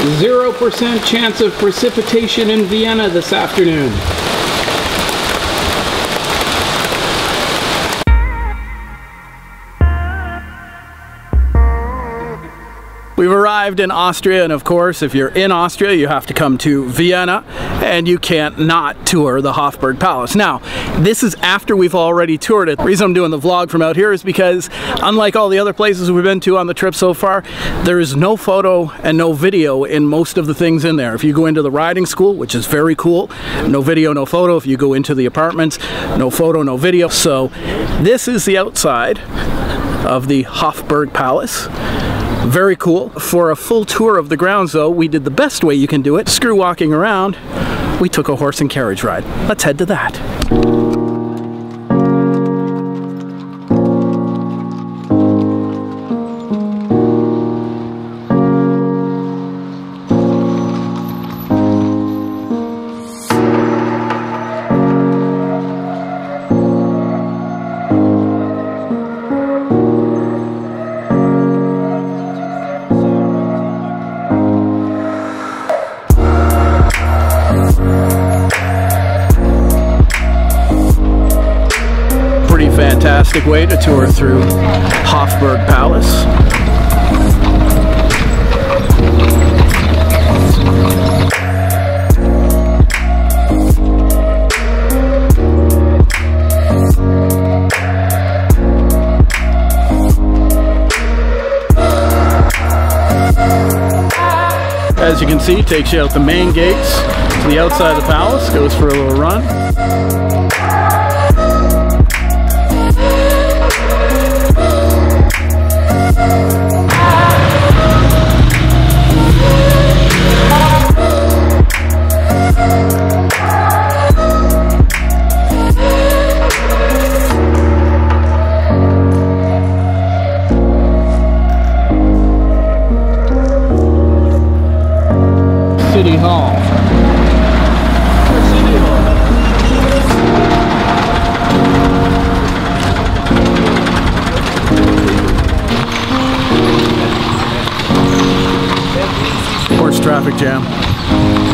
0% chance of precipitation in Vienna this afternoon. We've arrived in Austria, and of course, if you're in Austria, you have to come to Vienna, and you can't not tour the Hofburg Palace. Now, this is after we've already toured it. The reason I'm doing the vlog from out here is because, unlike all the other places we've been to on the trip so far, there is no photo and no video in most of the things in there. If you go into the riding school, which is very cool, no video, no photo. If you go into the apartments, no photo, no video. So, this is the outside of the Hofburg Palace. Very cool. For a full tour of the grounds though, we did the best way you can do it. Screw walking around, we took a horse and carriage ride. Let's head to that. Fantastic way to tour through Hofburg Palace. As you can see, takes you out the main gates to the outside of the palace, goes for a little run. City Hall. Traffic jam.